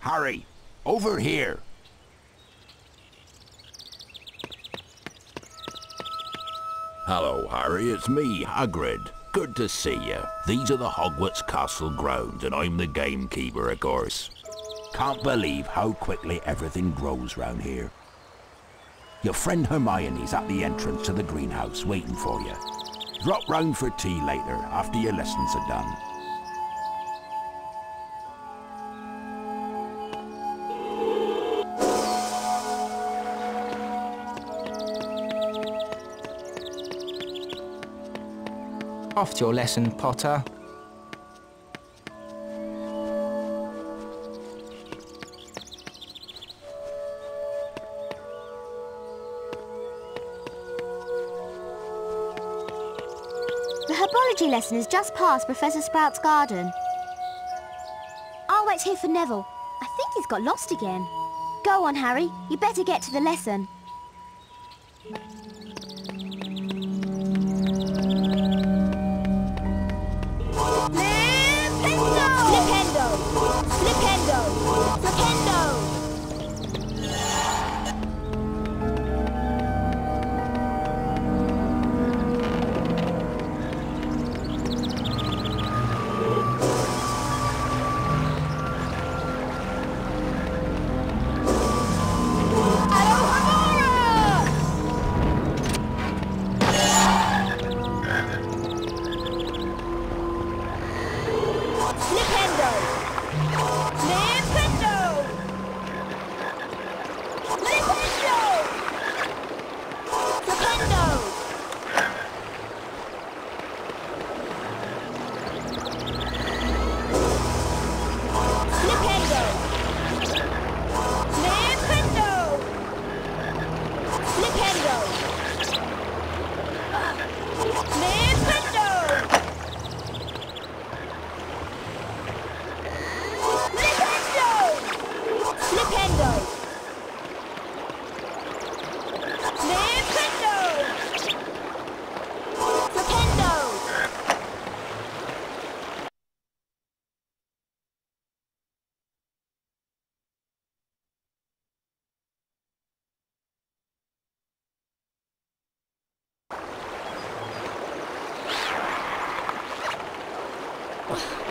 Harry, over here. Hello, Harry. It's me, Hagrid. Good to see you. These are the Hogwarts Castle grounds, and I'm the gamekeeper, of course. Can't believe how quickly everything grows round here. Your friend Hermione's at the entrance to the greenhouse waiting for you. Drop round for tea later, after your lessons are done. Off your lesson, Potter. The herbology lesson is just past Professor Sprout's garden. I'll wait here for Neville. I think he's got lost again. Go on, Harry. You better get to the lesson. Mm-hmm.